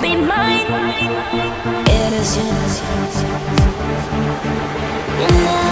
be mine. Innocent. You'll never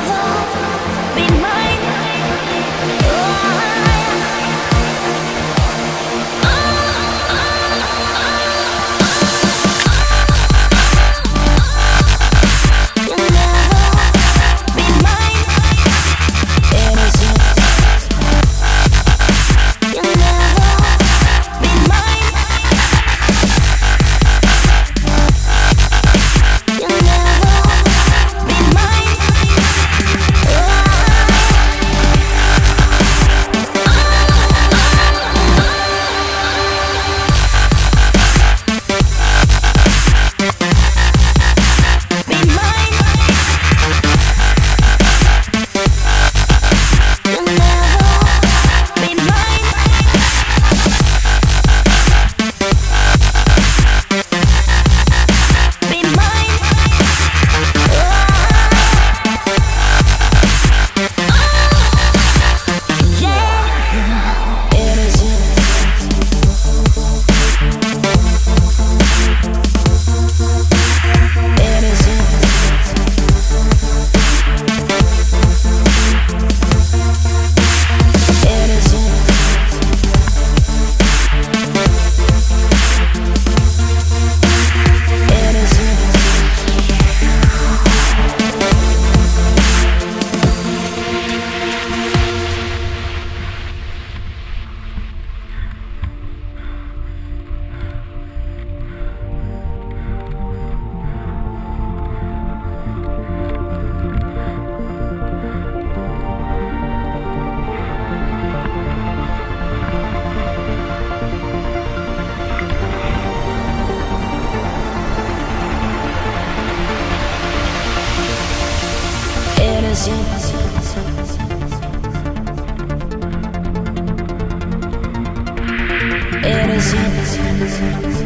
Thank you.